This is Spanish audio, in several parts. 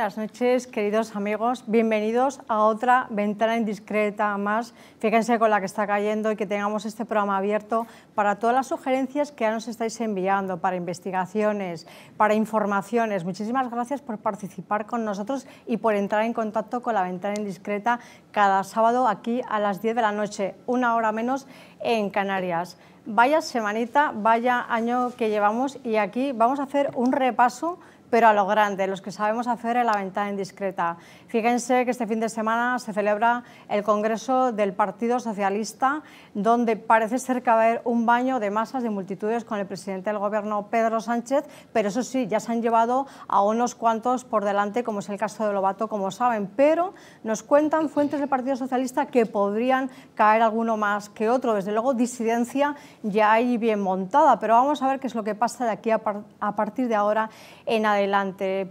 buenas noches, queridos amigos. Bienvenidos a otra ventana indiscreta más. Fíjense con la que está cayendo y que tengamos este programa abierto para todas las sugerencias que ya nos estáis enviando, para investigaciones, para informaciones. Muchísimas gracias por participar con nosotros y por entrar en contacto con la ventana indiscreta cada sábado aquí a las 10 de la noche, una hora menos en Canarias. Vaya semanita, vaya año que llevamos y aquí vamos a hacer un repaso pero a lo grande, los que sabemos hacer en la ventana indiscreta. Fíjense que este fin de semana se celebra el Congreso del Partido Socialista, donde parece ser que va a haber un baño de masas, de multitudes con el presidente del Gobierno, Pedro Sánchez, pero eso sí, ya se han llevado a unos cuantos por delante, como es el caso de Lobato, como saben, pero nos cuentan fuentes del Partido Socialista que podrían caer alguno más que otro. Desde luego, disidencia ya hay bien montada, pero vamos a ver qué es lo que pasa de aquí a, partir de ahora en adelante.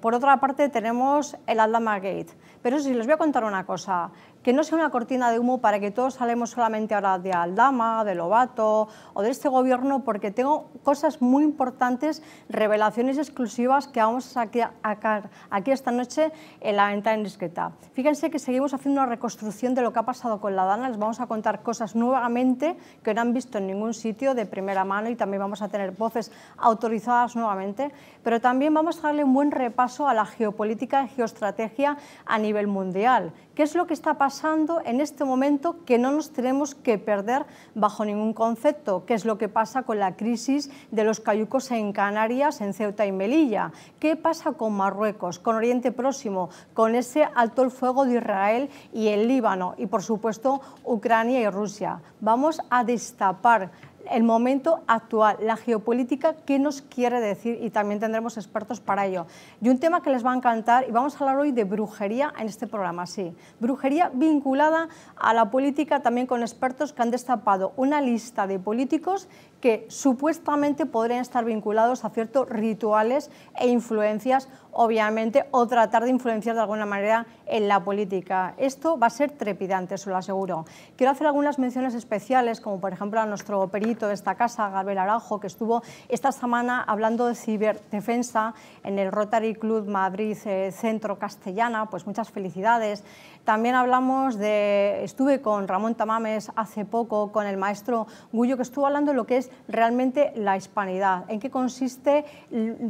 Por otra parte, tenemos el Aldama Gate. Pero sí, les voy a contar una cosa que no sea una cortina de humo para que todos salemos solamente ahora de Aldama, de Lobato o de este gobierno, porque tengo cosas muy importantes, revelaciones exclusivas que vamos a sacar aquí esta noche en la ventana indiscreta. Fíjense que seguimos haciendo una reconstrucción de lo que ha pasado con la Dana, les vamos a contar cosas nuevamente que no han visto en ningún sitio de primera mano y también vamos a tener voces autorizadas nuevamente, pero también vamos a darle un buen repaso a la geopolítica y geoestrategia a nivel mundial. ¿Qué es lo que está pasando? en este momento que no nos tenemos que perder bajo ningún concepto, que es lo que pasa con la crisis de los cayucos en Canarias, en Ceuta y Melilla. ¿Qué pasa con Marruecos, con Oriente Próximo, con ese alto el fuego de Israel y el Líbano y, por supuesto, Ucrania y Rusia? Vamos a destapar el momento actual, la geopolítica, qué nos quiere decir y también tendremos expertos para ello. Y un tema que les va a encantar y vamos a hablar hoy de brujería en este programa, sí. Brujería vinculada a la política también con expertos que han destapado una lista de políticos que supuestamente podrían estar vinculados a ciertos rituales e influencias, obviamente, o tratar de influenciar de alguna manera en la política. Esto va a ser trepidante, se lo aseguro. Quiero hacer algunas menciones especiales, como por ejemplo a nuestro perito de esta casa, Gabriel Araujo, que estuvo esta semana hablando de ciberdefensa en el Rotary Club Madrid eh, Centro Castellana, pues muchas felicidades. También hablamos de, estuve con Ramón Tamames hace poco, con el maestro Gullo, que estuvo hablando de lo que es realmente la hispanidad, en qué consiste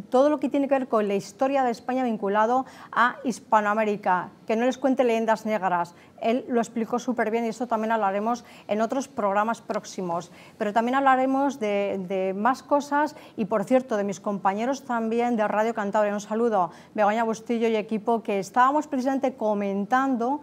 todo lo que tiene que ver con la historia de España vinculado a Hispanoamérica. Que no les cuente leyendas negras, él lo explicó súper bien y eso también hablaremos en otros programas próximos. Pero también hablaremos de, de, más cosas y, por cierto, de mis compañeros también de Radio Cantabria. Un saludo, Begoña Bustillo y equipo, que estábamos precisamente comentando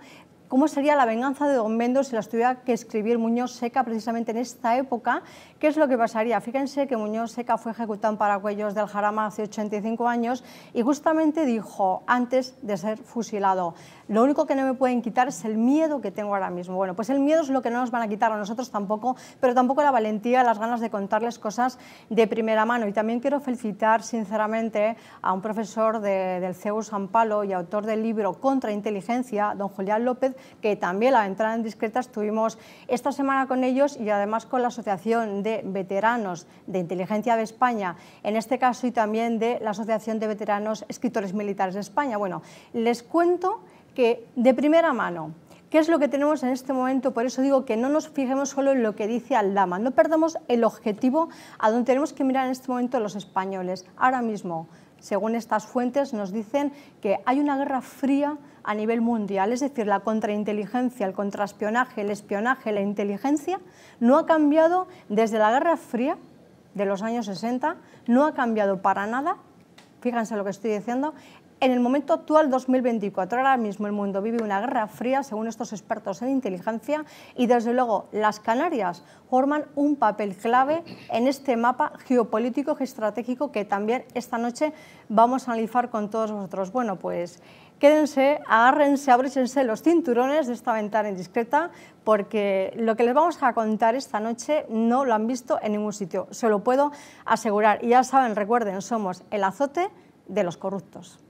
cómo sería la venganza de Don Mendo si las tuviera que escribir Muñoz Seca precisamente en esta época. ¿Qué es lo que pasaría? Fíjense que Muñoz Seca fue ejecutado en Paracuellos del Jarama hace 85 años y justamente dijo, antes de ser fusilado, lo único que no me pueden quitar es el miedo que tengo ahora mismo. Bueno, pues el miedo es lo que no nos van a quitar a nosotros tampoco, pero tampoco la valentía, las ganas de contarles cosas de primera mano. Y también quiero felicitar sinceramente a un profesor del CEU San Palo y autor del libro Contrainteligencia, don Julián López, que también la entrada en discreta estuvimos esta semana con ellos y además con la Asociación de Veteranos de Inteligencia de España, en este caso y también de la Asociación de Veteranos Escritores Militares de España. Bueno, les cuento que de primera mano, ¿qué es lo que tenemos en este momento? Por eso digo que no nos fijemos solo en lo que dice Aldama, no perdamos el objetivo a donde tenemos que mirar en este momento los españoles. Ahora mismo, según estas fuentes, nos dicen que hay una guerra fría a nivel mundial, es decir, la contrainteligencia, el contraespionaje, el espionaje, la inteligencia, no ha cambiado desde la Guerra Fría de los años 60, no ha cambiado para nada, fíjense lo que estoy diciendo, en el momento actual, 2024, ahora mismo el mundo vive una guerra fría, según estos expertos en inteligencia, y desde luego las Canarias forman un papel clave en este mapa geopolítico y estratégico que también esta noche vamos a analizar con todos vosotros. Bueno, pues quédense, agárrense, abrísense los cinturones de esta ventana indiscreta, porque lo que les vamos a contar esta noche no lo han visto en ningún sitio, se lo puedo asegurar. Y ya saben, recuerden, somos el azote de los corruptos.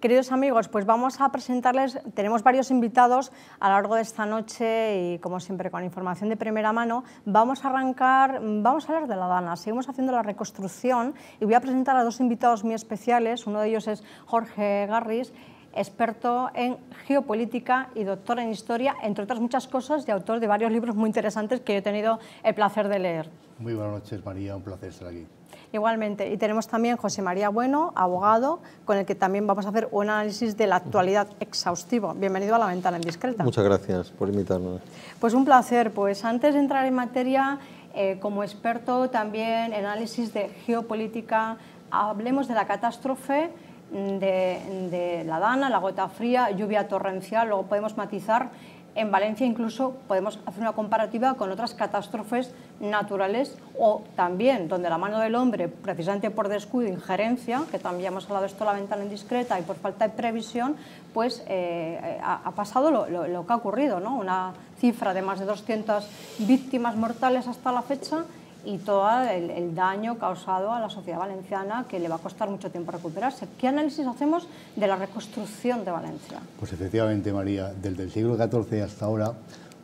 Queridos amigos, pues vamos a presentarles, tenemos varios invitados a lo largo de esta noche y como siempre con información de primera mano, vamos a arrancar, vamos a hablar de la Dana, seguimos haciendo la reconstrucción y voy a presentar a dos invitados muy especiales, uno de ellos es Jorge Garris, experto en geopolítica y doctor en historia, entre otras muchas cosas, y autor de varios libros muy interesantes que he tenido el placer de leer. Muy buenas noches, María, un placer estar aquí. Igualmente, y tenemos también José María Bueno, abogado, con el que también vamos a hacer un análisis de la actualidad exhaustivo. Bienvenido a La Ventana Indiscreta. Muchas gracias por invitarnos. Pues un placer. Pues antes de entrar en materia, eh, como experto también en análisis de geopolítica, hablemos de la catástrofe de, de la Dana, la gota fría, lluvia torrencial, luego podemos matizar en Valencia incluso podemos hacer una comparativa con otras catástrofes naturales o también donde la mano del hombre, precisamente por descuido, injerencia, que también hemos hablado esto la ventana indiscreta y por falta de previsión, pues eh, ha, pasado lo, lo, que ha ocurrido, ¿no? una cifra de más de 200 víctimas mortales hasta la fecha y todo el, daño causado a la sociedad valenciana que le va a costar mucho tiempo recuperarse. ¿Qué análisis hacemos de la reconstrucción de Valencia? Pues efectivamente, María, desde el siglo XIV hasta ahora,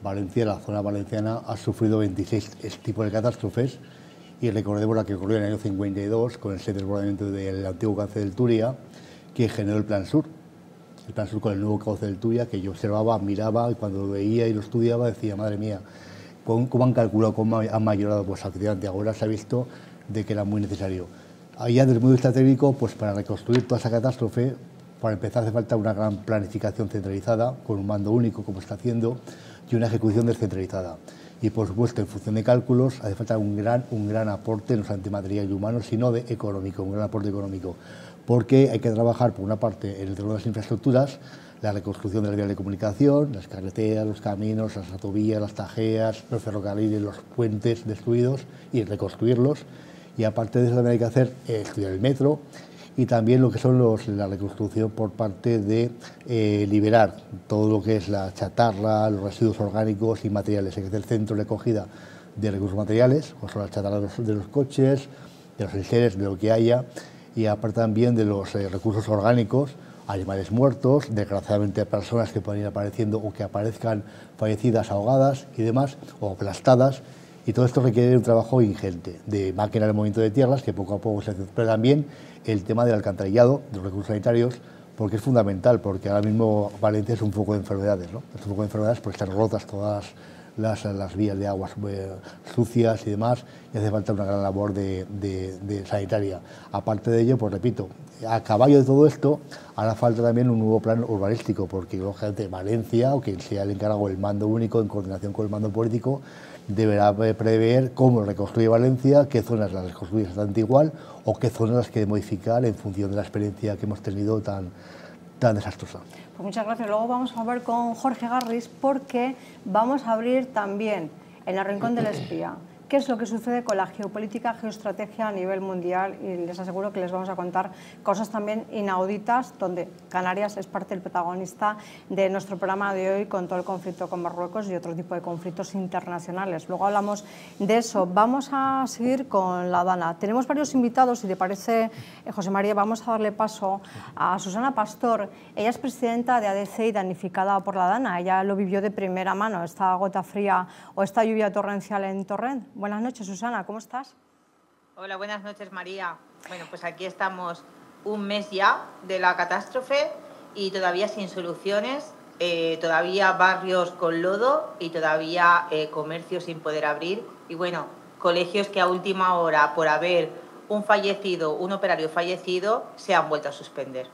Valencia, la zona valenciana, ha sufrido 26 tipos de catástrofes y recordemos la que ocurrió en el año 52 con ese desbordamiento del antiguo cauce del Turia que generó el Plan Sur. El Plan Sur con el nuevo cauce del Turia que yo observaba, miraba y cuando lo veía y lo estudiaba decía, madre mía, cómo han calculado, cómo han mayorado, pues efectivamente ahora se ha visto de que era muy necesario. Allá desde el punto de vista técnico, pues para reconstruir toda esa catástrofe, para empezar hace falta una gran planificación centralizada, con un mando único como está haciendo, y una ejecución descentralizada. Y por supuesto, en función de cálculos, hace falta un gran, un gran aporte, no solamente material y humano, sino de económico, un gran aporte económico. Porque hay que trabajar, por una parte, en el terreno de las infraestructuras, la reconstrucción de la vías de comunicación, las carreteras, los caminos, las autovías, las tajeas, los ferrocarriles, los puentes destruidos y reconstruirlos. Y aparte de eso también hay que hacer estudiar el metro y también lo que son los, la reconstrucción por parte de eh, liberar todo lo que es la chatarra, los residuos orgánicos y materiales. Hay que hacer centro de acogida de recursos materiales, como son las chatarras de los, coches, de los enseres, de lo que haya, y aparte también de los eh, recursos orgánicos animales muertos, desgraciadamente personas que pueden ir apareciendo o que aparezcan fallecidas, ahogadas y demás, o aplastadas. Y todo esto requiere un trabajo ingente de máquinas de movimiento de tierras que poco a poco se hace. Pero también el tema del alcantarillado, de los recursos sanitarios, porque es fundamental, porque ahora mismo Valencia es un foco de enfermedades, ¿no? Es un foco de enfermedades porque están rotas todas las, las vías de aguas eh, sucias y demás, y hace falta una gran labor de, sanitaria. Aparte de ello, pues repito, a caballo de todo esto, hará falta también un nuevo plan urbanístico, porque lógicamente Valencia, o quien sea el encargado del mando único en coordinación con el mando político, deberá prever cómo reconstruye Valencia, qué zonas las reconstruye exactamente igual o qué zonas las quiere modificar en función de la experiencia que hemos tenido tan, tan desastrosa. Pues muchas gracias. Luego vamos a ver con Jorge Garris porque vamos a abrir también en el Rincón del Espía qué es lo que sucede con la geopolítica, geoestrategia a nivel mundial y les aseguro que les vamos a contar cosas también inauditas donde Canarias es parte del protagonista de nuestro programa de hoy con todo el conflicto con Marruecos y otro tipo de conflictos internacionales. Luego hablamos de eso. Vamos a seguir con la Dana. Tenemos varios invitados, si te parece, eh, José María, vamos a darle paso a Susana Pastor. Ella es presidenta de ADC y danificada por la Dana. Ella lo vivió de primera mano, esta gota fría o esta lluvia torrencial en Torrent. Buenas noches, Susana, ¿cómo estás? Hola, buenas noches, María. Bueno, pues aquí estamos un mes ya de la catástrofe y todavía sin soluciones, eh, todavía barrios con lodo y todavía eh, comercios sin poder abrir y bueno, colegios que a última hora, por haber un fallecido, un operario fallecido, se han vuelto a suspender.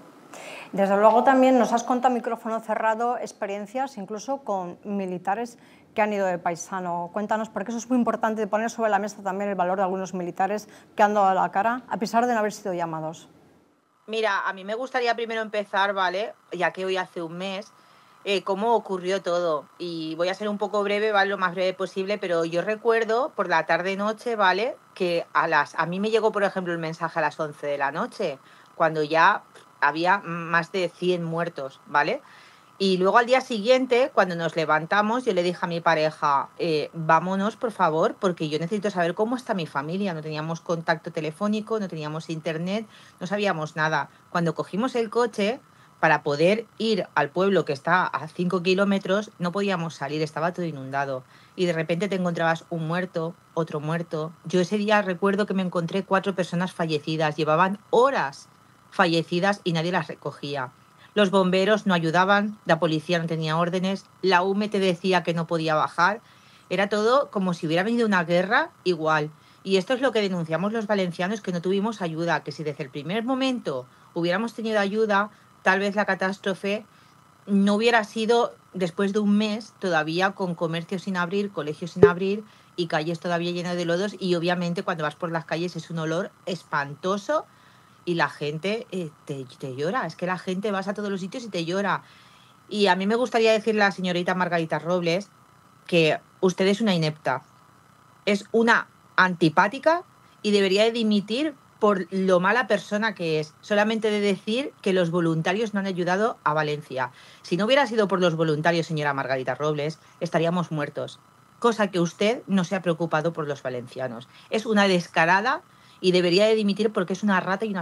Desde luego también nos has contado micrófono cerrado experiencias incluso con militares que han ido de paisano. Cuéntanos, porque eso es muy importante poner sobre la mesa también el valor de algunos militares que han dado la cara, a pesar de no haber sido llamados. Mira, a mí me gustaría primero empezar, ¿vale? Ya que hoy hace un mes, eh, cómo ocurrió todo. Y voy a ser un poco breve, ¿vale? Lo más breve posible, pero yo recuerdo por la tarde-noche, ¿vale? Que a las. A mí me llegó, por ejemplo, el mensaje a las 11 de la noche, cuando ya había más de 100 muertos, ¿vale? Y luego al día siguiente, cuando nos levantamos, yo le dije a mi pareja, eh, vámonos por favor, porque yo necesito saber cómo está mi familia. No teníamos contacto telefónico, no teníamos internet, no sabíamos nada. Cuando cogimos el coche, para poder ir al pueblo que está a 5 kilómetros, no podíamos salir, estaba todo inundado. Y de repente te encontrabas un muerto, otro muerto. Yo ese día recuerdo que me encontré cuatro personas fallecidas, llevaban horas fallecidas y nadie las recogía. Los bomberos no ayudaban, la policía no tenía órdenes, la UME te decía que no podía bajar. Era todo como si hubiera venido una guerra igual. Y esto es lo que denunciamos los valencianos, que no tuvimos ayuda, que si desde el primer momento hubiéramos tenido ayuda, tal vez la catástrofe no hubiera sido después de un mes todavía con comercios sin abrir, colegios sin abrir y calles todavía llenas de lodos y obviamente cuando vas por las calles es un olor espantoso y la gente eh, te, te, llora, es que la gente vas a todos los sitios y te llora. Y a mí me gustaría decirle a la señorita Margarita Robles que usted es una inepta, es una antipática y debería de dimitir por lo mala persona que es, solamente de decir que los voluntarios no han ayudado a Valencia. Si no hubiera sido por los voluntarios, señora Margarita Robles, estaríamos muertos. Cosa que usted no se ha preocupado por los valencianos. Es una descarada y debería de dimitir porque es una rata y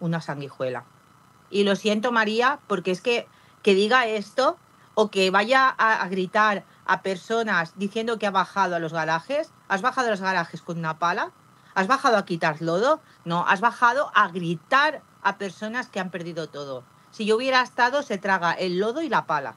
una, sanguijuela. Y lo siento, María, porque es que que diga esto o que vaya a, a gritar a personas diciendo que ha bajado a los garajes, has bajado a los garajes con una pala, ¿Has bajado a quitar lodo? No, has bajado a gritar a personas que han perdido todo. Si yo hubiera estado, se traga el lodo y la pala.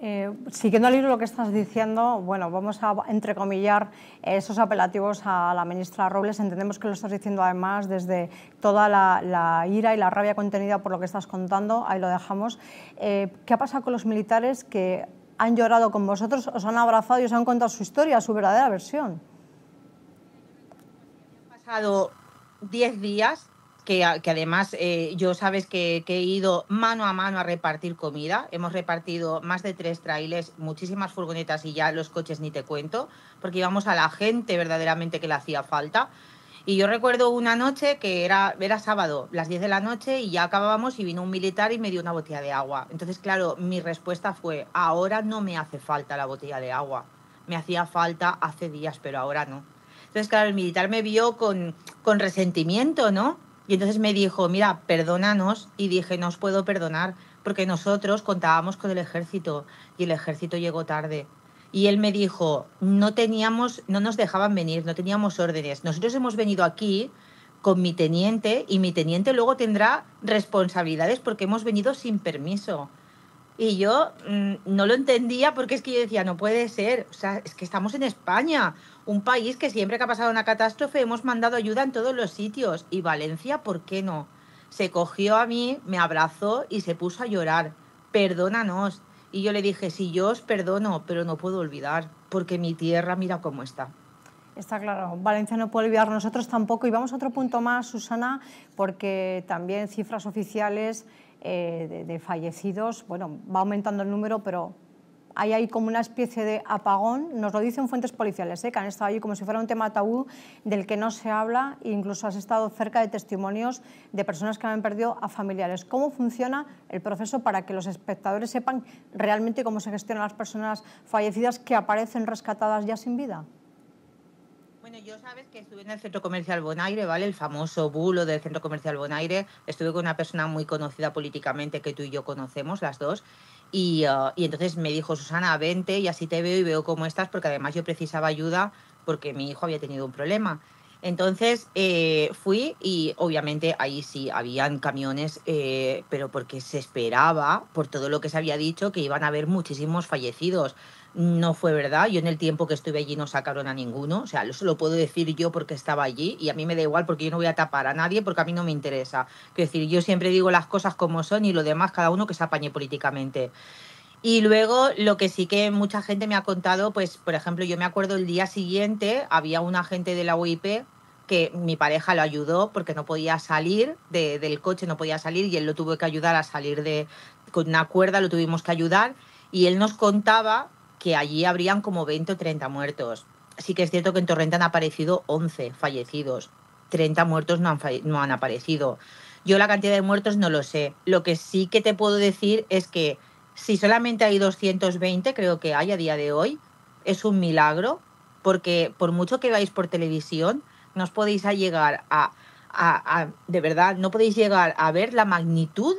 Eh, siguiendo al libro lo que estás diciendo, bueno, vamos a entrecomillar esos apelativos a la ministra Robles. Entendemos que lo estás diciendo además desde toda la, ira y la rabia contenida por lo que estás contando. Ahí lo dejamos. Eh, ¿Qué ha pasado con los militares que han llorado con vosotros, os han abrazado y os han contado su historia, su verdadera versión? pasado 10 días, que, que además eh, yo sabes que, que, he ido mano a mano a repartir comida. Hemos repartido más de tres trailers, muchísimas furgonetas y ya los coches ni te cuento, porque íbamos a la gente verdaderamente que le hacía falta. Y yo recuerdo una noche que era, era sábado, las 10 de la noche, y ya acabábamos y vino un militar y me dio una botella de agua. Entonces, claro, mi respuesta fue, ahora no me hace falta la botella de agua. Me hacía falta hace días, pero ahora no. Entonces, claro, el militar me vio con, con resentimiento, ¿no? Y entonces me dijo, mira, perdónanos. Y dije, no os puedo perdonar, porque nosotros contábamos con el ejército y el ejército llegó tarde. Y él me dijo, no teníamos, no nos dejaban venir, no teníamos órdenes. Nosotros hemos venido aquí con mi teniente y mi teniente luego tendrá responsabilidades porque hemos venido sin permiso. Y yo mmm, no lo entendía porque es que yo decía, no puede ser, o sea, es que estamos en España, un país que siempre que ha pasado una catástrofe hemos mandado ayuda en todos los sitios. Y Valencia, ¿por qué no? Se cogió a mí, me abrazó y se puso a llorar. Perdónanos. Y yo le dije, sí, yo os perdono, pero no puedo olvidar, porque mi tierra mira cómo está. Está claro, Valencia no puede olvidar, nosotros tampoco. Y vamos a otro punto más, Susana, porque también cifras oficiales eh, de, fallecidos, bueno, va aumentando el número, pero hay ahí como una especie de apagón, nos lo dicen fuentes policiales, ¿eh? que han estado allí como si fuera un tema tabú del que no se habla incluso has estado cerca de testimonios de personas que han perdido a familiares. ¿Cómo funciona el proceso para que los espectadores sepan realmente cómo se gestionan las personas fallecidas que aparecen rescatadas ya sin vida? Bueno, yo sabes que estuve en el Centro Comercial Bonaire, ¿vale? El famoso bulo del Centro Comercial Bonaire. Estuve con una persona muy conocida políticamente que tú y yo conocemos, las dos. Y, uh, y, entonces me dijo, Susana, vente y así te veo y veo cómo estás, porque además yo precisaba ayuda porque mi hijo había tenido un problema. Entonces eh, fui y obviamente ahí sí habían camiones, eh, pero porque se esperaba, por todo lo que se había dicho, que iban a haber muchísimos fallecidos. No fue verdad, yo en el tiempo que estuve allí no sacaron a ninguno, o sea, eso lo puedo decir yo porque estaba allí y a mí me da igual porque yo no voy a tapar a nadie porque a mí no me interesa. Quiero decir, yo siempre digo las cosas como son y lo demás cada uno que se apañe políticamente. Y luego lo que sí que mucha gente me ha contado, pues por ejemplo, yo me acuerdo el día siguiente había un agente de la UIP que mi pareja lo ayudó porque no podía salir de, del coche, no podía salir y él lo tuvo que ayudar a salir de con una cuerda, lo tuvimos que ayudar y él nos contaba que allí habrían como 20 o 30 muertos. Sí que es cierto que en Torrente han aparecido 11 fallecidos, 30 muertos no han, no han aparecido. Yo la cantidad de muertos no lo sé. Lo que sí que te puedo decir es que si solamente hay 220, creo que hay a día de hoy, es un milagro, porque por mucho que veáis por televisión, no os podéis llegar a, a, a, de verdad, no podéis llegar a ver la magnitud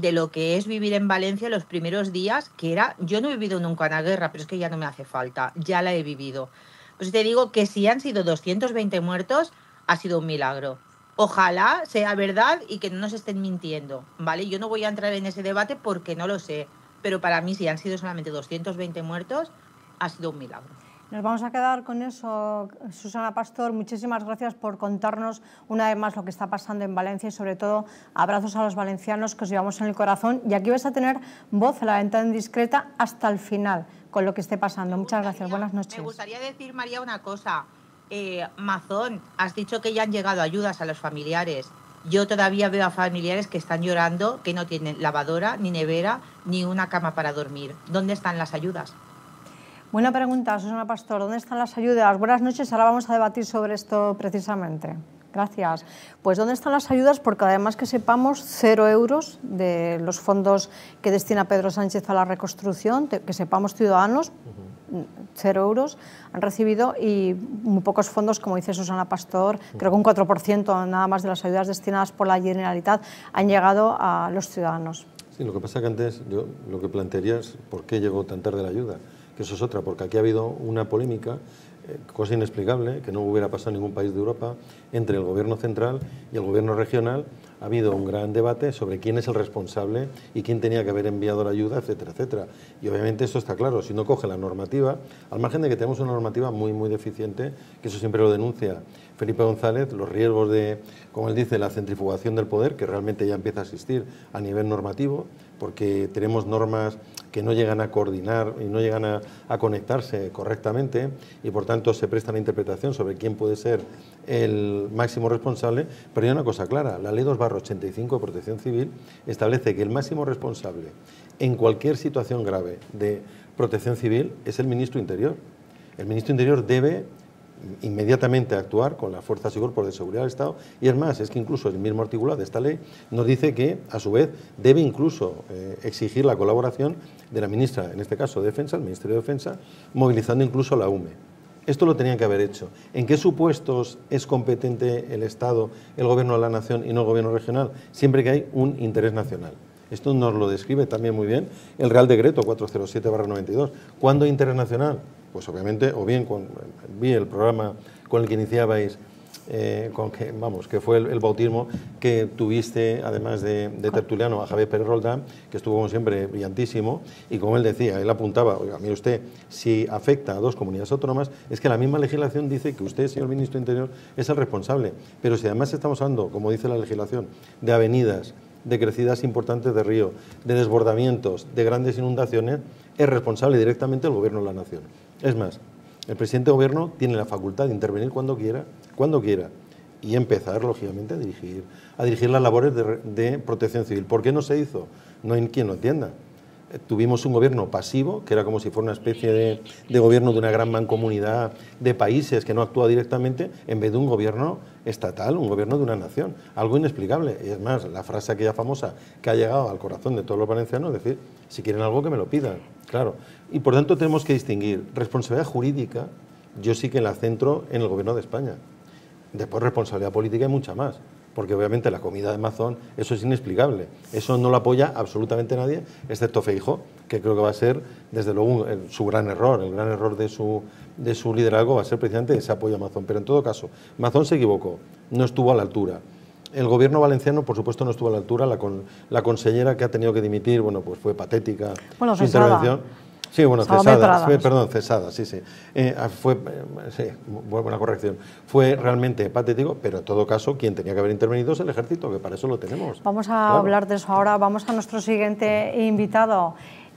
de lo que es vivir en Valencia los primeros días, que era, yo no he vivido nunca una guerra, pero es que ya no me hace falta, ya la he vivido. Pues te digo que si han sido 220 muertos, ha sido un milagro. Ojalá sea verdad y que no nos estén mintiendo, ¿vale? Yo no voy a entrar en ese debate porque no lo sé, pero para mí si han sido solamente 220 muertos, ha sido un milagro. Nos vamos a quedar con eso, Susana Pastor. Muchísimas gracias por contarnos una vez más lo que está pasando en Valencia y sobre todo abrazos a los valencianos que os llevamos en el corazón. Y aquí vais a tener voz en la ventana indiscreta hasta el final con lo que esté pasando. Muchas gracias. Buenas noches. Me gustaría decir, María, una cosa. Eh, Mazón, has dicho que ya han llegado ayudas a los familiares. Yo todavía veo a familiares que están llorando, que no tienen lavadora, ni nevera, ni una cama para dormir. ¿Dónde están las ayudas? Buena pregunta, Susana Pastor. ¿Dónde están las ayudas? Buenas noches. Ahora vamos a debatir sobre esto precisamente. Gracias. Pues ¿dónde están las ayudas? Porque además que sepamos, cero euros de los fondos que destina Pedro Sánchez a la reconstrucción, que sepamos ciudadanos, cero euros han recibido y muy pocos fondos, como dice Susana Pastor, creo que un 4% nada más de las ayudas destinadas por la Generalitat han llegado a los ciudadanos. Sí, lo que pasa que antes yo lo que plantearía es por qué llegó tan tarde la ayuda que eso es otra, porque aquí ha habido una polémica, eh, cosa inexplicable, que no hubiera pasado en ningún país de Europa, entre el gobierno central y el gobierno regional. Ha habido un gran debate sobre quién es el responsable y quién tenía que haber enviado la ayuda, etcétera, etcétera. Y obviamente esto está claro, si no coge la normativa, al margen de que tenemos una normativa muy, muy deficiente, que eso siempre lo denuncia Felipe González, los riesgos de, como él dice, la centrifugación del poder, que realmente ya empieza a existir a nivel normativo, porque tenemos normas que no llegan a coordinar y no llegan a, conectarse correctamente y por tanto se presta la interpretación sobre quién puede ser el máximo responsable, pero hay una cosa clara, la ley 2 85 de protección civil establece que el máximo responsable en cualquier situación grave de protección civil es el ministro interior. El ministro interior debe inmediatamente actuar con las fuerzas y cuerpos de seguridad del Estado. Y es más, es que incluso el mismo articulado de esta ley nos dice que, a su vez, debe incluso eh, exigir la colaboración de la ministra, en este caso de Defensa, el Ministerio de Defensa, movilizando incluso la UME. Esto lo tenían que haber hecho. ¿En qué supuestos es competente el Estado, el Gobierno de la Nación y no el Gobierno regional? Siempre que hay un interés nacional. Esto nos lo describe también muy bien el Real Decreto 407-92. ¿Cuándo interés nacional? Pues obviamente, o bien con, vi el programa con el que iniciabais, eh, con que, vamos, que fue el, bautismo que tuviste, además de, tertuliano, a Javier Pérez Roldán, que estuvo como siempre brillantísimo, y como él decía, él apuntaba, oiga, mire usted, si afecta a dos comunidades autónomas, es que la misma legislación dice que usted, señor ministro Interior, es el responsable. Pero si además estamos hablando, como dice la legislación, de avenidas, de crecidas importantes de río, de desbordamientos, de grandes inundaciones, es responsable directamente el Gobierno de la Nación. Es más, el presidente de gobierno tiene la facultad de intervenir cuando quiera, cuando quiera, y empezar, lógicamente, a dirigir, a dirigir las labores de, protección civil. ¿Por qué no se hizo? No hay quien lo entienda. Tuvimos un gobierno pasivo, que era como si fuera una especie de, de, gobierno de una gran mancomunidad de países que no actúa directamente, en vez de un gobierno estatal, un gobierno de una nación. Algo inexplicable. Y es más, la frase aquella famosa que ha llegado al corazón de todos los valencianos es decir, si quieren algo que me lo pidan. Claro. Y por tanto tenemos que distinguir responsabilidad jurídica, yo sí que la centro en el gobierno de España. Después responsabilidad política y mucha más, porque obviamente la comida de Amazon, eso es inexplicable. Eso no lo apoya absolutamente nadie, excepto Feijo, que creo que va a ser, desde luego, su gran error, el gran error de su, de su liderazgo va a ser precisamente ese apoyo a Amazon. Pero en todo caso, Amazon se equivocó, no estuvo a la altura. El gobierno valenciano, por supuesto, no estuvo a la altura. La, con, la consellera que ha tenido que dimitir, bueno, pues fue patética su intervención. Sí, bueno, cesada, perdón, cesada, sí, sí. Eh, ah, fue, eh, sí, buena corrección. Fue realmente patético, pero en todo caso, quien tenía que haber intervenido es el ejército, que para eso lo tenemos. Vamos a hablar de eso ahora. Vamos a nuestro siguiente invitado.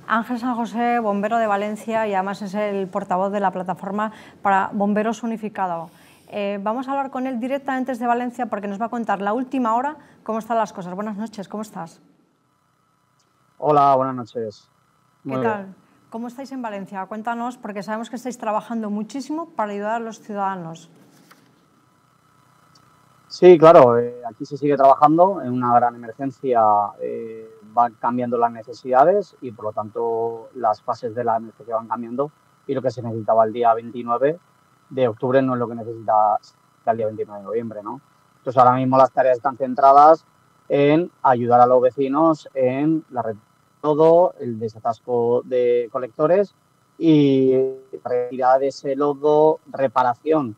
Ángel San José, bombero de Valencia y además es el portavoz de la plataforma para Bomberos Unificado. Eh, vamos a hablar con él directamente desde Valencia porque nos va a contar la última hora cómo están las cosas. Buenas noches, ¿cómo estás? Hola, buenas noches. ¿Qué tal? ¿Cómo estáis en Valencia? Cuéntanos, porque sabemos que estáis trabajando muchísimo para ayudar a los ciudadanos. Sí, claro, eh, aquí se sigue trabajando en una gran emergencia. Eh, van cambiando las necesidades y, por lo tanto, las fases de la emergencia van cambiando. Y lo que se necesitaba el día 29 de octubre no es lo que necesita el día 29 de noviembre, ¿no? Entonces, ahora mismo las tareas están centradas en ayudar a los vecinos en la todo, el desatasco de colectores y retirada de ese lodo, reparación,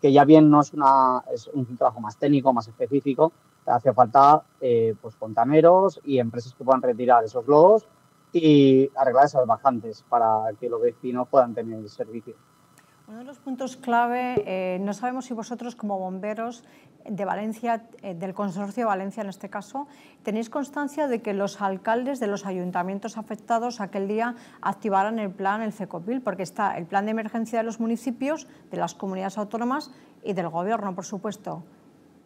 que ya bien no es, una, es un trabajo más técnico, más específico, hace falta eh, pues fontaneros y empresas que puedan retirar esos lodos y arreglar esas bajantes para que los vecinos puedan tener el servicio. Uno de los puntos clave, eh, no sabemos si vosotros como bomberos de Valencia, eh, del Consorcio de Valencia en este caso, tenéis constancia de que los alcaldes de los ayuntamientos afectados aquel día activaran el plan, el CECOPIL, porque está el plan de emergencia de los municipios, de las comunidades autónomas y del gobierno, por supuesto.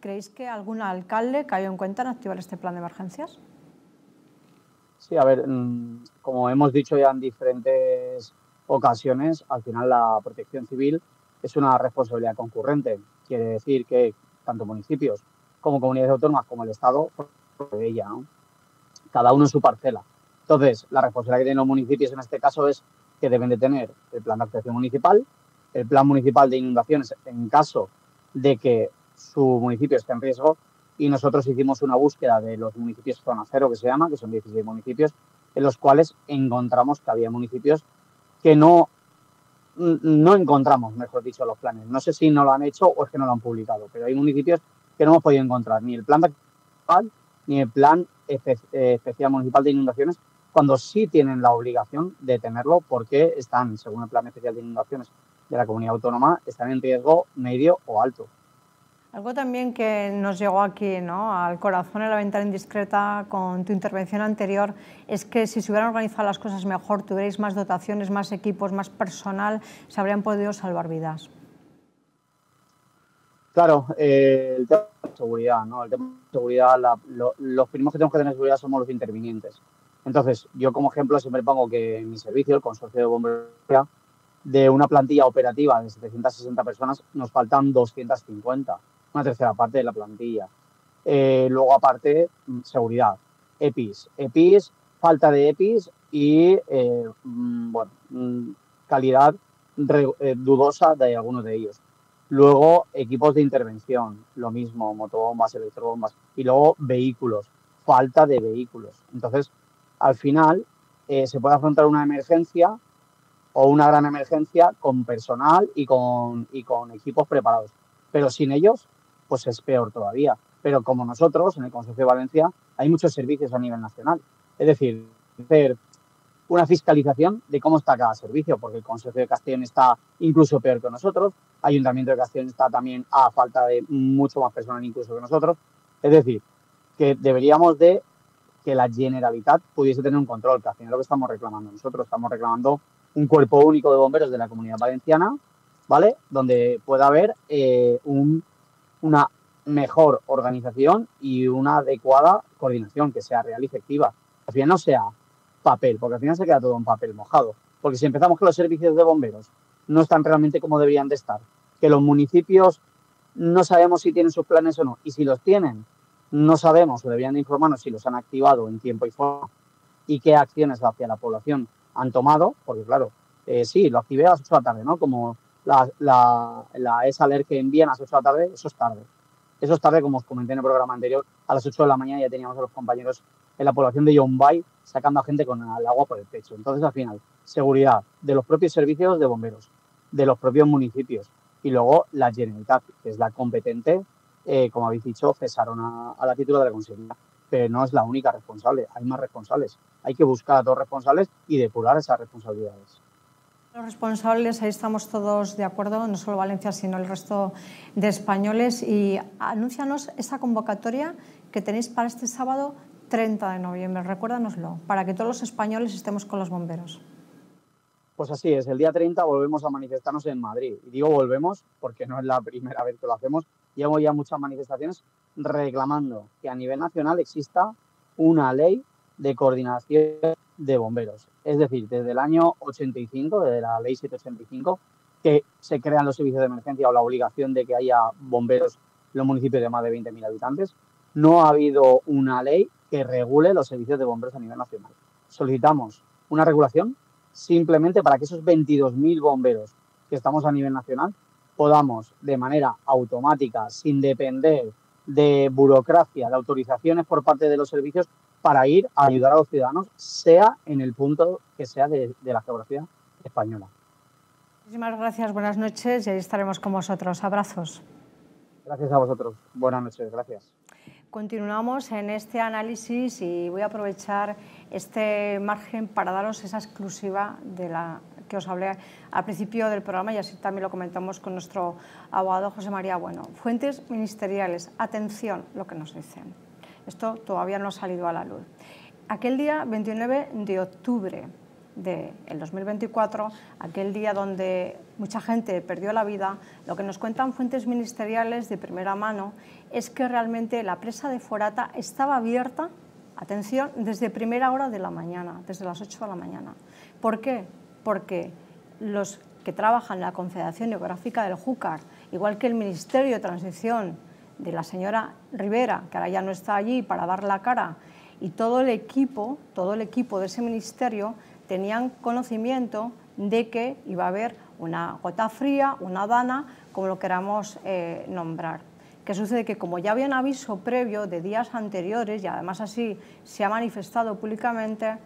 ¿Creéis que algún alcalde cayó en cuenta en activar este plan de emergencias? Sí, a ver, mm, como hemos dicho ya en diferentes ocasiones, al final la protección civil es una responsabilidad concurrente. Quiere decir que tanto municipios como comunidades autónomas como el Estado, de ella, cada uno en su parcela. Entonces, la responsabilidad que tienen los municipios en este caso es que deben de tener el plan de actuación municipal, el plan municipal de inundaciones en caso de que su municipio esté en riesgo y nosotros hicimos una búsqueda de los municipios zona cero, que se llama, que son 16 municipios, en los cuales encontramos que había municipios que no, no encontramos, mejor dicho, los planes. No sé si no lo han hecho o es que no lo han publicado, pero hay municipios que no hemos podido encontrar ni el plan municipal ni el plan especial municipal de inundaciones, cuando sí tienen la obligación de tenerlo porque están, según el plan especial de inundaciones de la comunidad autónoma, están en riesgo medio o alto. Algo también que nos llegó aquí ¿no? al corazón en la ventana indiscreta con tu intervención anterior es que si se hubieran organizado las cosas mejor, tuvierais más dotaciones, más equipos, más personal, se habrían podido salvar vidas. Claro, eh, el tema de seguridad, ¿no? El tema de seguridad, los primeros que tenemos que tener seguridad somos los intervinientes. Entonces, yo como ejemplo siempre pongo que en mi servicio, el consorcio de bomberos, de una plantilla operativa de 760 personas, nos faltan 250 una tercera parte de la plantilla. Eh, luego, aparte, mm, seguridad, EPIs. EPIs, falta de EPIs y, eh, mm, bueno, mm, calidad eh, dudosa de algunos de ellos. Luego, equipos de intervención, lo mismo, motobombas, electrobombas. Y luego, vehículos, falta de vehículos. Entonces, al final, se puede afrontar una emergencia o una gran emergencia con personal y con, y con equipos preparados. Pero sin ellos pues es peor todavía. Pero como nosotros, en el Consejo de Valencia, hay muchos servicios a nivel nacional. Es decir, hacer una fiscalización de cómo está cada servicio, porque el Consejo de Castellón está incluso peor que nosotros, Ayuntamiento de Castellón está también a falta de mucho más personal incluso que nosotros. Es decir, que deberíamos de que la Generalitat pudiese tener un control, que al final es lo que estamos reclamando. Nosotros estamos reclamando un cuerpo único de bomberos de la comunidad valenciana, ¿vale? Donde pueda haber eh, un una mejor organización y una adecuada coordinación que sea real y efectiva. Al final no sea papel, porque al final se queda todo en papel mojado. Porque si empezamos que los servicios de bomberos no están realmente como deberían de estar, que los municipios no sabemos si tienen sus planes o no, y si los tienen, no sabemos o deberían de informarnos si los han activado en tiempo y forma y qué acciones hacia la población han tomado, porque claro, eh, sí, lo activé a las 8 de la tarde, ¿no? Como la, la, la esa que envían a las 8 de la tarde, eso es tarde. Eso es tarde, como os comenté en el programa anterior, a las 8 de la mañana ya teníamos a los compañeros en la población de Yombay sacando a gente con el agua por el pecho. Entonces, al final, seguridad de los propios servicios de bomberos, de los propios municipios y luego la Generalitat, que es la competente, eh, como habéis dicho, cesaron a, a la título de la Consejería. Pero no es la única responsable, hay más responsables. Hay que buscar a dos responsables y depurar esas responsabilidades. Los responsables, ahí estamos todos de acuerdo, no solo Valencia, sino el resto de españoles. Y anúncianos esa convocatoria que tenéis para este sábado 30 de noviembre. Recuérdanoslo, para que todos los españoles estemos con los bomberos. Pues así es, el día 30 volvemos a manifestarnos en Madrid. Y digo volvemos porque no es la primera vez que lo hacemos. Llevo ya muchas manifestaciones reclamando que a nivel nacional exista una ley de coordinación de bomberos. Es decir, desde el año 85, desde la ley 785, que se crean los servicios de emergencia o la obligación de que haya bomberos en los municipios de más de 20.000 habitantes, no ha habido una ley que regule los servicios de bomberos a nivel nacional. Solicitamos una regulación simplemente para que esos 22.000 bomberos que estamos a nivel nacional podamos de manera automática, sin depender de burocracia, de autorizaciones por parte de los servicios para ir a ayudar a los ciudadanos, sea en el punto que sea de, la geografía española. Muchísimas gracias, buenas noches y ahí estaremos con vosotros. Abrazos. Gracias a vosotros. Buenas noches, gracias. Continuamos en este análisis y voy a aprovechar este margen para daros esa exclusiva de la que os hablé al principio del programa y así también lo comentamos con nuestro abogado José María Bueno. Fuentes ministeriales, atención lo que nos dicen. Esto todavía no ha salido a la luz. Aquel día 29 de octubre del 2024, aquel día donde mucha gente perdió la vida, lo que nos cuentan fuentes ministeriales de primera mano es que realmente la presa de Forata estaba abierta, atención, desde primera hora de la mañana, desde las 8 de la mañana. ¿Por qué? Porque los que trabajan en la Confederación Geográfica del Júcar, igual que el Ministerio de Transición de la señora Rivera, que ahora ya no está allí para dar la cara, y todo el equipo, todo el equipo de ese ministerio tenían conocimiento de que iba a haber una gota fría, una dana, como lo queramos eh, nombrar. ¿Qué sucede? Que como ya había un aviso previo de días anteriores y además así se ha manifestado públicamente,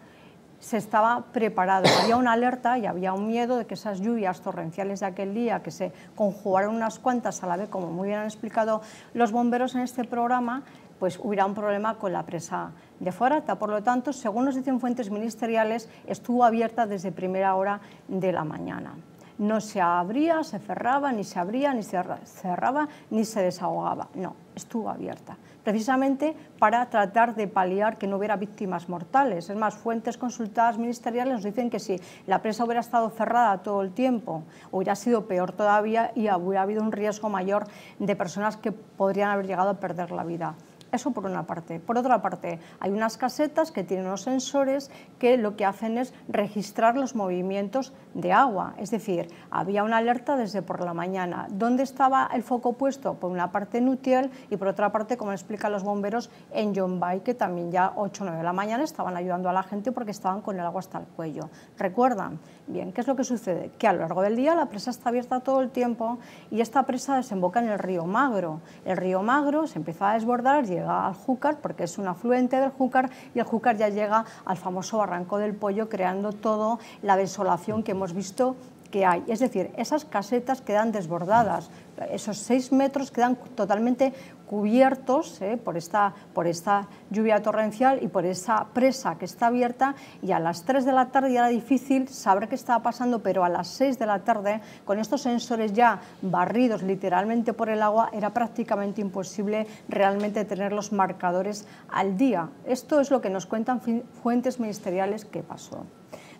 se estaba preparado. Había una alerta y había un miedo de que esas lluvias torrenciales de aquel día, que se conjugaron unas cuantas a la vez, como muy bien han explicado los bomberos en este programa, pues hubiera un problema con la presa de Forata. Por lo tanto, según nos dicen fuentes ministeriales, estuvo abierta desde primera hora de la mañana. No se abría, se cerraba, ni se abría, ni se cerraba, ni se desahogaba. No, estuvo abierta precisamente para tratar de paliar que no hubiera víctimas mortales. Es más, fuentes consultadas ministeriales nos dicen que si la presa hubiera estado cerrada todo el tiempo, hubiera sido peor todavía y hubiera habido un riesgo mayor de personas que podrían haber llegado a perder la vida. Eso por una parte. Por otra parte, hay unas casetas que tienen unos sensores que lo que hacen es registrar los movimientos de agua. Es decir, había una alerta desde por la mañana. ¿Dónde estaba el foco puesto? Por una parte en Utiel y por otra parte, como explican los bomberos, en Bay, que también ya 8 o 9 de la mañana estaban ayudando a la gente porque estaban con el agua hasta el cuello. ¿Recuerdan? Bien, ¿qué es lo que sucede? Que a lo largo del día la presa está abierta todo el tiempo y esta presa desemboca en el río Magro. El río Magro se empieza a desbordar y llega al Júcar, porque es un afluente del Júcar, y el Júcar ya llega al famoso Barranco del Pollo, creando toda la desolación que hemos visto que hay. Es decir, esas casetas quedan desbordadas, esos seis metros quedan totalmente cubiertos eh, por, esta, por esta lluvia torrencial y por esa presa que está abierta y a las 3 de la tarde ya era difícil saber qué estaba pasando, pero a las 6 de la tarde, con estos sensores ya barridos literalmente por el agua, era prácticamente imposible realmente tener los marcadores al día. Esto es lo que nos cuentan fuentes ministeriales que pasó.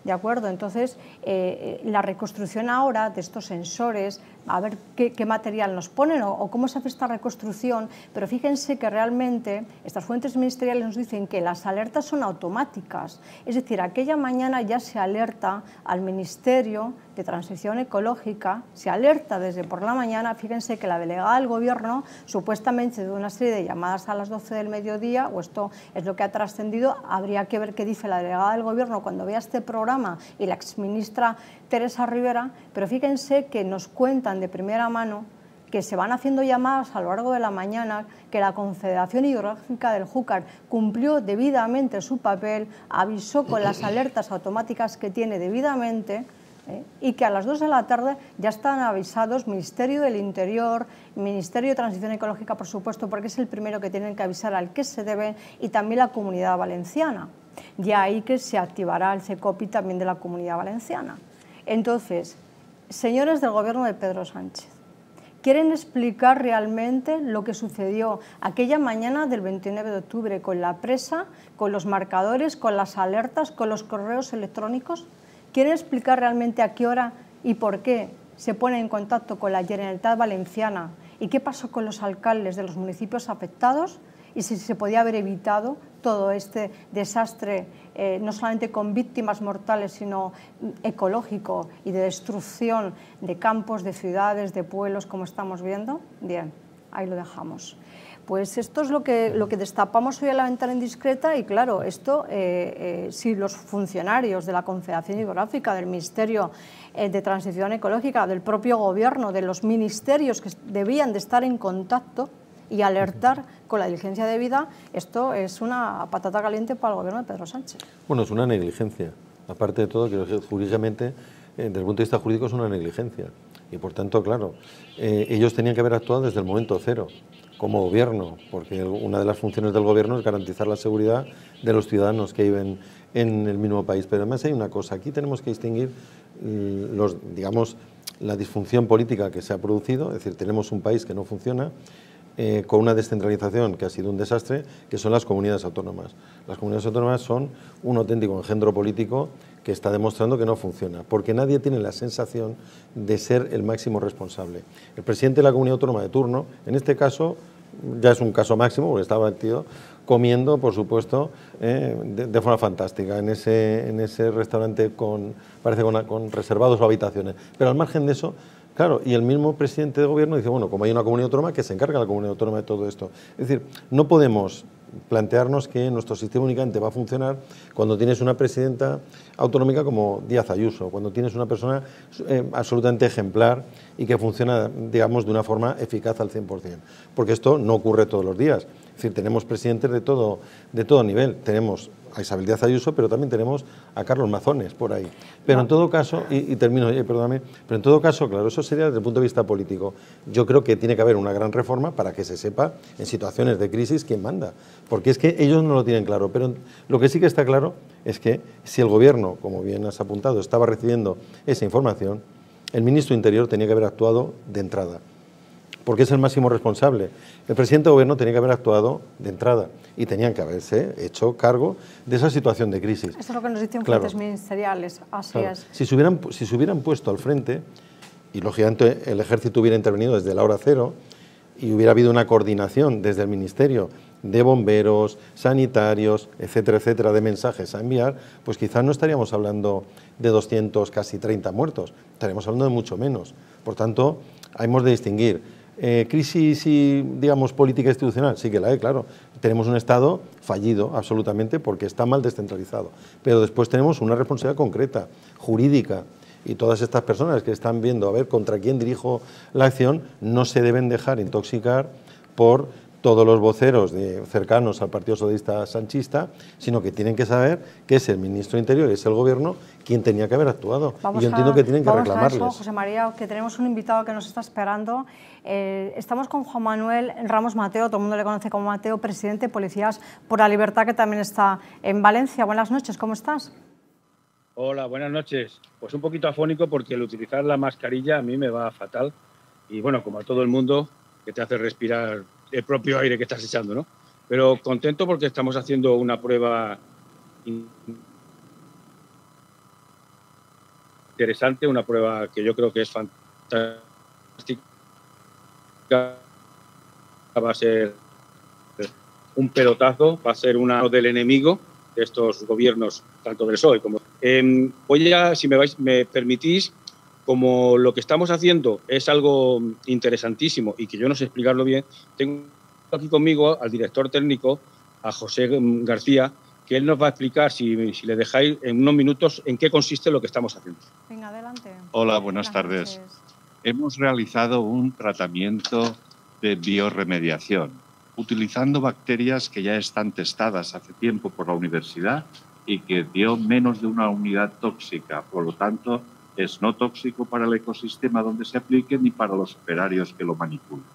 ¿De acuerdo? Entonces, eh, eh, la reconstrucción ahora de estos sensores, a ver qué, material nos ponen o, cómo se hace esta reconstrucción, pero fíjense que realmente estas fuentes ministeriales nos dicen que las alertas son automáticas, es decir, aquella mañana ya se alerta al Ministerio de Transición Ecológica, se alerta desde por la mañana, fíjense que la delegada del Gobierno supuestamente de una serie de llamadas a las 12 del mediodía, o esto es lo que ha trascendido, habría que ver qué dice la delegada del Gobierno cuando vea este programa y la exministra Teresa Rivera, pero fíjense que nos cuentan de primera mano que se van haciendo llamadas a lo largo de la mañana, que la Confederación Hidrográfica del Júcar cumplió debidamente su papel, avisó con las alertas automáticas que tiene debidamente ¿eh? y que a las 2 de la tarde ya están avisados Ministerio del Interior, Ministerio de Transición Ecológica, por supuesto, porque es el primero que tienen que avisar al que se debe, y también la Comunidad Valenciana. De ahí que se activará el CECOPI también de la Comunidad Valenciana. Entonces, señores del Gobierno de Pedro Sánchez, ¿quieren explicar realmente lo que sucedió aquella mañana del 29 de octubre con la presa, con los marcadores, con las alertas, con los correos electrónicos? ¿Quieren explicar realmente a qué hora y por qué se pone en contacto con la Generalitat Valenciana y qué pasó con los alcaldes de los municipios afectados? Y si se podía haber evitado todo este desastre, eh, no solamente con víctimas mortales, sino ecológico y de destrucción de campos, de ciudades, de pueblos, como estamos viendo. Bien, ahí lo dejamos. Pues esto es lo que, lo que destapamos hoy a la ventana indiscreta y claro, esto, eh, eh, si los funcionarios de la Confederación Hidrográfica, del Ministerio de Transición Ecológica, del propio Gobierno, de los ministerios que debían de estar en contacto, y alertar con la diligencia debida, esto es una patata caliente para el gobierno de Pedro Sánchez. Bueno, es una negligencia. Aparte de todo, que jurídicamente, eh, desde el punto de vista jurídico, es una negligencia. Y por tanto, claro, eh, ellos tenían que haber actuado desde el momento cero como gobierno, porque una de las funciones del gobierno es garantizar la seguridad de los ciudadanos que viven en el mismo país. Pero además hay una cosa, aquí tenemos que distinguir mm, los, digamos, la disfunción política que se ha producido, es decir, tenemos un país que no funciona, eh, con una descentralización que ha sido un desastre, que son las comunidades autónomas. Las comunidades autónomas son un auténtico engendro político que está demostrando que no funciona, porque nadie tiene la sensación de ser el máximo responsable. El presidente de la comunidad autónoma de turno, en este caso, ya es un caso máximo, porque estaba metido comiendo, por supuesto, eh, de, forma fantástica, en ese, en ese restaurante con, parece con, con reservados o habitaciones. Pero al margen de eso, Claro, y el mismo presidente de gobierno dice, bueno, como hay una comunidad autónoma, que se encarga la comunidad autónoma de todo esto. Es decir, no podemos plantearnos que nuestro sistema únicamente va a funcionar cuando tienes una presidenta autonómica como Díaz Ayuso, cuando tienes una persona eh, absolutamente ejemplar y que funciona, digamos, de una forma eficaz al 100%. Porque esto no ocurre todos los días. Es decir, tenemos presidentes de todo, de todo nivel. Tenemos a Isabel Díaz Ayuso, pero también tenemos a Carlos Mazones por ahí. Pero en todo caso, y, termino, perdóname, pero en todo caso, claro, eso sería desde el punto de vista político. Yo creo que tiene que haber una gran reforma para que se sepa en situaciones de crisis quién manda, porque es que ellos no lo tienen claro. Pero lo que sí que está claro es que si el gobierno, como bien has apuntado, estaba recibiendo esa información, el ministro Interior tenía que haber actuado de entrada porque es el máximo responsable. El presidente de gobierno tenía que haber actuado de entrada y tenían que haberse hecho cargo de esa situación de crisis. Eso es lo que nos dicen fuentes ministeriales, así es. Si se, hubieran, si se hubieran puesto al frente, y lógicamente el ejército hubiera intervenido desde la hora cero, y hubiera habido una coordinación desde el Ministerio de bomberos, sanitarios, etcétera, etcétera, de mensajes a enviar, pues quizás no estaríamos hablando de 200, casi 30 muertos, estaríamos hablando de mucho menos. Por tanto, hemos de distinguir eh, crisis y, digamos, política institucional, sí que la hay, claro. Tenemos un Estado fallido, absolutamente, porque está mal descentralizado. Pero después tenemos una responsabilidad concreta, jurídica, y todas estas personas que están viendo a ver contra quién dirijo la acción no se deben dejar intoxicar por todos los voceros de, cercanos al Partido Socialista Sanchista, sino que tienen que saber que es el ministro de Interior, es el gobierno quien tenía que haber actuado. y yo entiendo que tienen que reclamarles. A eso, José María, que tenemos un invitado que nos está esperando. Eh, estamos con Juan Manuel Ramos Mateo, todo el mundo le conoce como Mateo, presidente de Policías por la Libertad, que también está en Valencia. Buenas noches, ¿cómo estás? Hola, buenas noches. Pues un poquito afónico porque el utilizar la mascarilla a mí me va fatal. Y bueno, como a todo el mundo, que te hace respirar el propio aire que estás echando, ¿no? Pero contento porque estamos haciendo una prueba interesante, una prueba que yo creo que es fantástica. Va a ser un pelotazo, va a ser una del enemigo de estos gobiernos, tanto del PSOE como... Eh, voy a, si me, vais, me permitís, como lo que estamos haciendo es algo interesantísimo y que yo no sé explicarlo bien, tengo aquí conmigo al director técnico, a José García, que él nos va a explicar, si, le dejáis en unos minutos, en qué consiste lo que estamos haciendo. Venga, adelante. Hola, buenas, tardes. Hemos realizado un tratamiento de bioremediación utilizando bacterias que ya están testadas hace tiempo por la universidad y que dio menos de una unidad tóxica. Por lo tanto, es no tóxico para el ecosistema donde se aplique ni para los operarios que lo manipulan.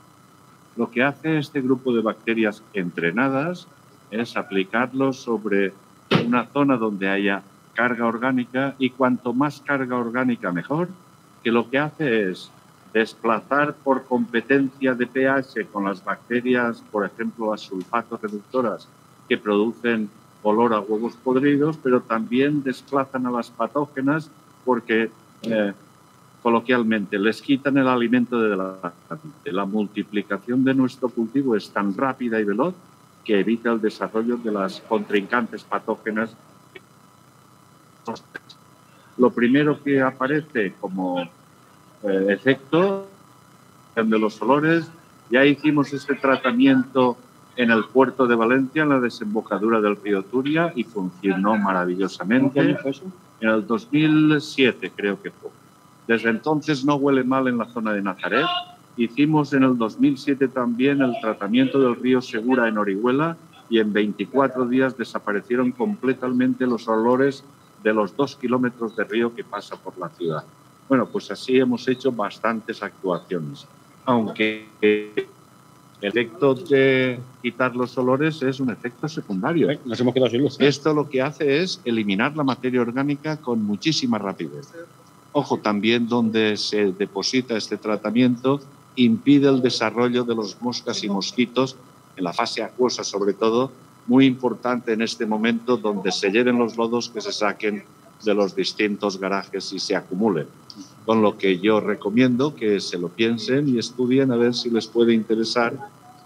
Lo que hace este grupo de bacterias entrenadas es aplicarlo sobre una zona donde haya carga orgánica y cuanto más carga orgánica mejor, que lo que hace es desplazar por competencia de pH con las bacterias, por ejemplo, las sulfatos reductoras que producen olor a huevos podridos, pero también desplazan a las patógenas porque eh, coloquialmente, les quitan el alimento de la La multiplicación de nuestro cultivo es tan rápida y veloz que evita el desarrollo de las contrincantes patógenas. Lo primero que aparece como eh, efecto de los olores, ya hicimos este tratamiento en el puerto de Valencia, en la desembocadura del río Turia, y funcionó maravillosamente en el 2007 creo que fue. Desde entonces no huele mal en la zona de Nazaret Hicimos en el 2007 también el tratamiento del río Segura en Orihuela y en 24 días desaparecieron completamente los olores de los dos kilómetros de río que pasa por la ciudad. Bueno, pues así hemos hecho bastantes actuaciones, aunque el efecto de quitar los olores es un efecto secundario. Nos hemos quedado sin luz. Esto lo que hace es eliminar la materia orgánica con muchísima rapidez. Ojo, también donde se deposita este tratamiento impide el desarrollo de los moscas y mosquitos en la fase acuosa, sobre todo, muy importante en este momento donde se lleven los lodos que se saquen de los distintos garajes y se acumulen. Con lo que yo recomiendo que se lo piensen y estudien a ver si les puede interesar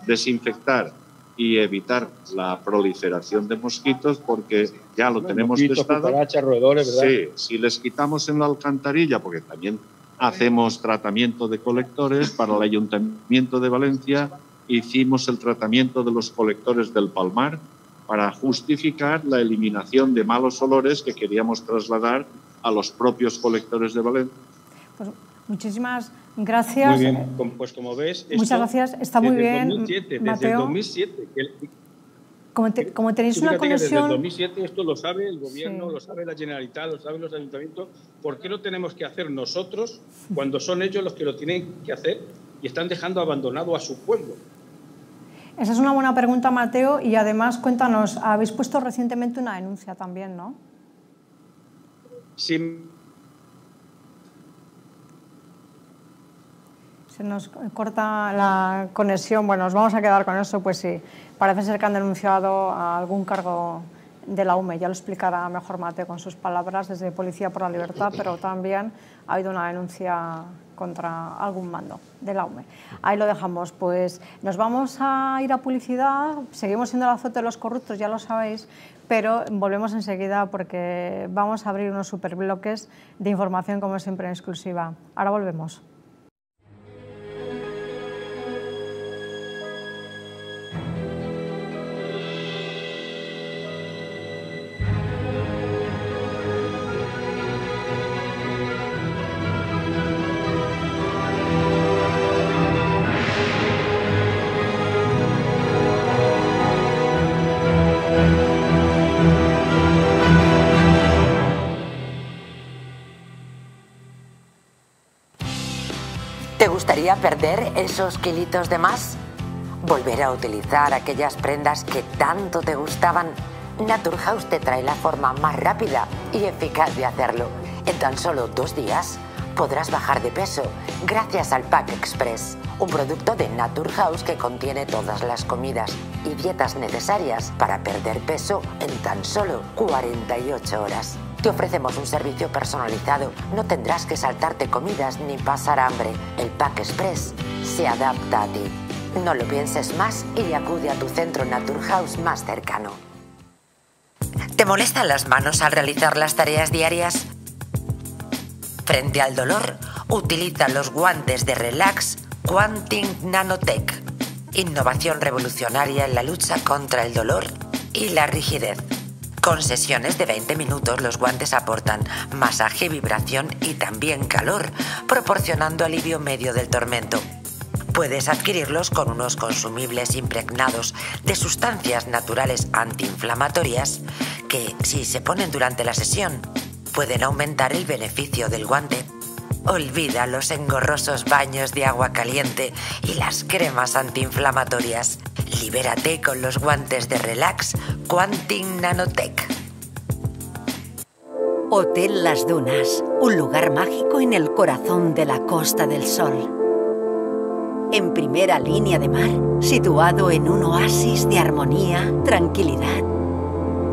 desinfectar y evitar la proliferación de mosquitos porque ya lo tenemos Mosquitos, testado. roedores, ¿verdad? Sí, si les quitamos en la alcantarilla, porque también hacemos tratamiento de colectores para el Ayuntamiento de Valencia, hicimos el tratamiento de los colectores del Palmar para justificar la eliminación de malos olores que queríamos trasladar a los propios colectores de Valencia. Pues muchísimas gracias. Muy bien, pues como ves... Muchas esto gracias, está muy desde bien, el 2007, desde el Mateo. 2007. que el- Como, te- como tenéis una que Desde el conexión... 2007 esto lo sabe el gobierno, Sí. lo sabe la Generalitat, lo saben los ayuntamientos. ¿Por qué lo tenemos que hacer nosotros cuando son ellos los que lo tienen que hacer y están dejando abandonado a su pueblo? Esa es una buena pregunta, Mateo, y además cuéntanos, habéis puesto recientemente una denuncia también, ¿no? Si Se nos corta la conexión. Bueno, nos vamos a quedar con eso, pues sí. Parece ser que han denunciado a algún cargo de la UME. Ya lo explicará mejor Mateo con sus palabras desde Policía por la Libertad, pero también ha habido una denuncia contra algún mando de la UME. Ahí lo dejamos. Pues nos vamos a ir a publicidad. Seguimos siendo el azote de los corruptos, ya lo sabéis, pero volvemos enseguida porque vamos a abrir unos superbloques de información, como siempre, en exclusiva. Ahora volvemos. Gustaría perder esos kilitos de más? ¿Volver a utilizar aquellas prendas que tanto te gustaban? Naturhaus te trae la forma más rápida y eficaz de hacerlo. En tan solo dos días podrás bajar de peso gracias al Pack Express, un producto de Naturhaus que contiene todas las comidas y dietas necesarias para perder peso en tan solo 48 horas. Te ofrecemos un servicio personalizado, no tendrás que saltarte comidas ni pasar hambre. El Pack Express se adapta a ti. No lo pienses más y acude a tu centro Naturhaus más cercano. ¿Te molestan las manos al realizar las tareas diarias? Frente al dolor, utiliza los guantes de Relax Quanting Nanotech. Innovación revolucionaria en la lucha contra el dolor y la rigidez. Con sesiones de 20 minutos los guantes aportan masaje, vibración y también calor, proporcionando alivio medio del tormento. Puedes adquirirlos con unos consumibles impregnados de sustancias naturales antiinflamatorias que, si se ponen durante la sesión, pueden aumentar el beneficio del guante. Olvida los engorrosos baños de agua caliente y las cremas antiinflamatorias. Libérate con los guantes de Relax Quanting Nanotech. Hotel Las Dunas, un lugar mágico en el corazón de la Costa del Sol. En primera línea de mar, situado en un oasis de armonía, tranquilidad,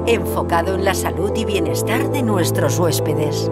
enfocado en la salud y bienestar de nuestros huéspedes.